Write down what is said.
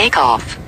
Takeoff.